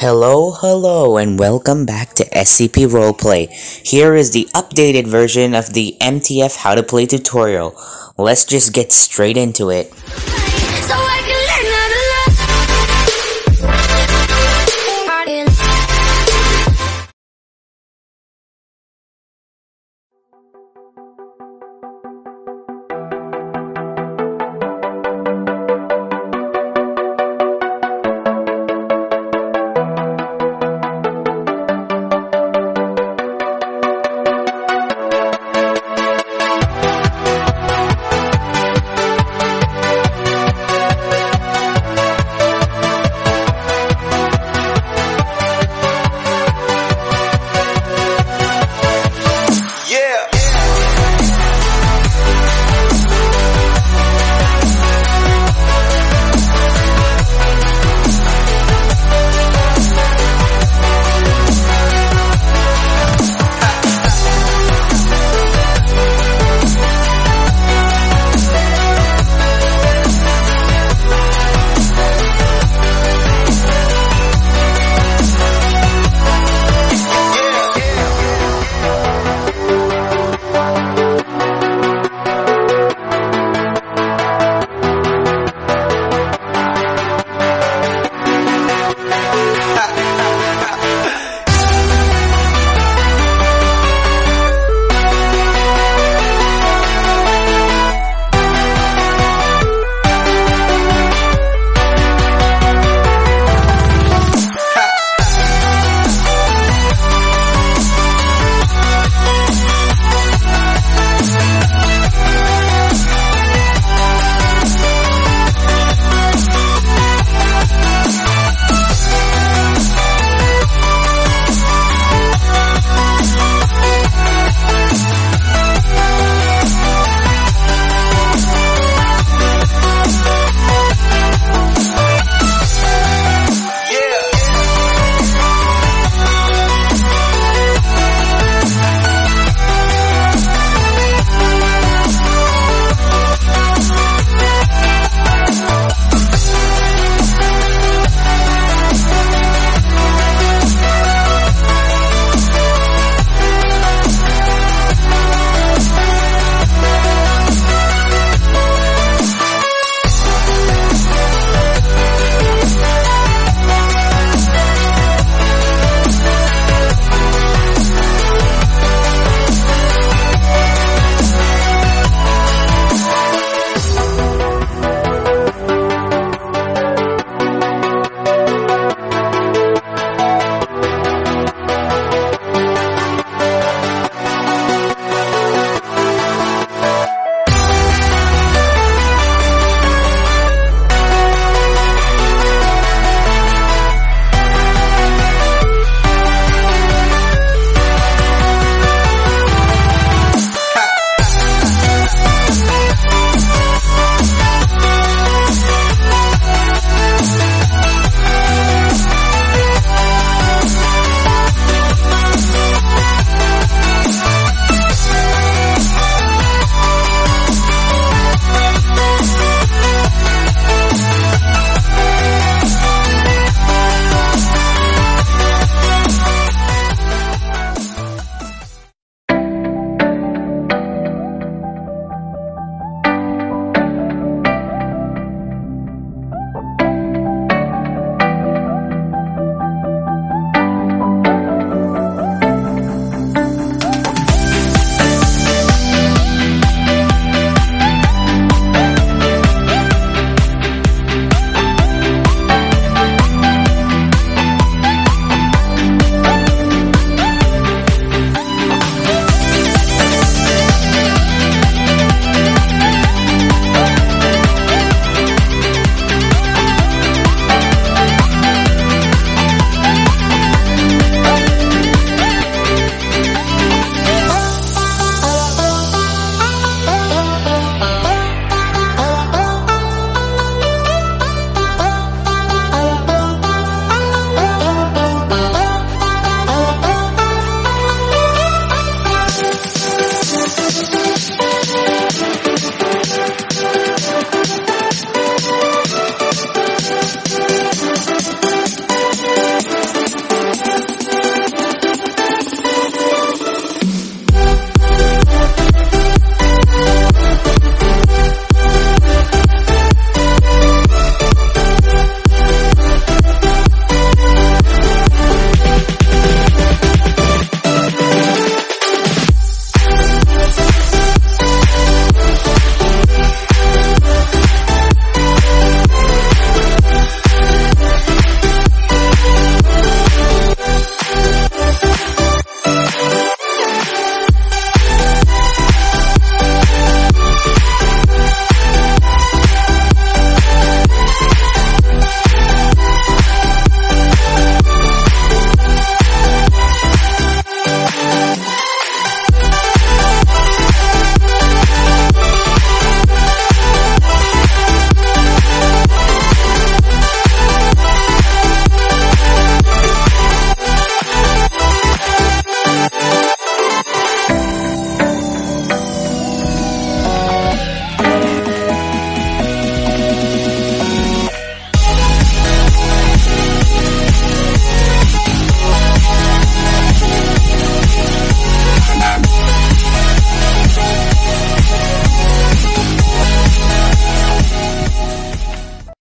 Hello, hello, and welcome back to SCP Roleplay. Here is the updated version of the MTF How to Play tutorial. Let's just get straight into it.